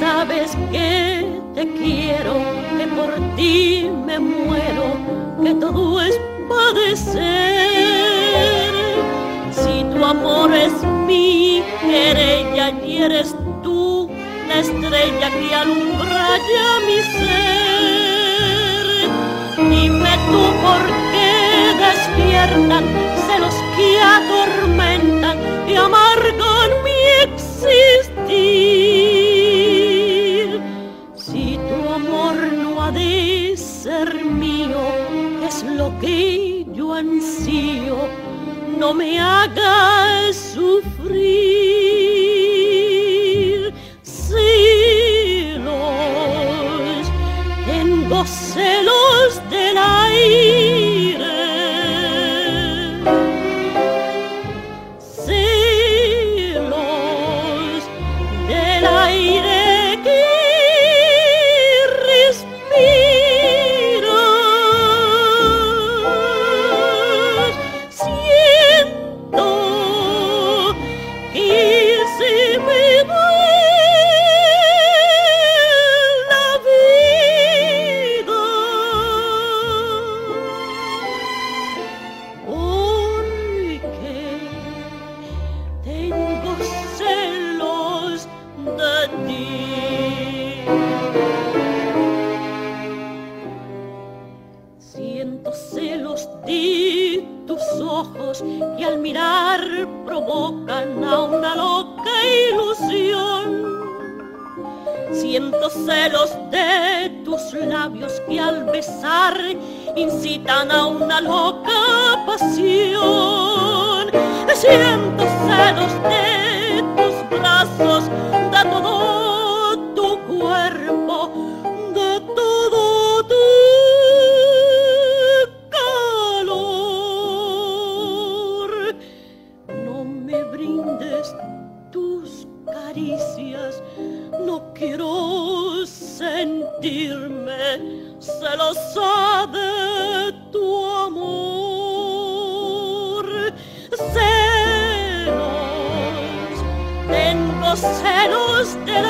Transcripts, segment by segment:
sabes que te quiero, que por ti me muero, que todo es padecer. Si tu amor es mi querella y eres tú la estrella que alumbra ya mi ser, dime tú por qué despiertan celos que atormentan y amargan mi existir. De ser mío, es lo que yo ansío, no me hagas sufrir. Siento celos de tus ojos que al mirar provocan a una loca ilusión. Siento celos de tus labios que al besar incitan a una loca pasión. Siento celos de sentirme celosa de tu amor. Celos, tengo celos del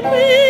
me.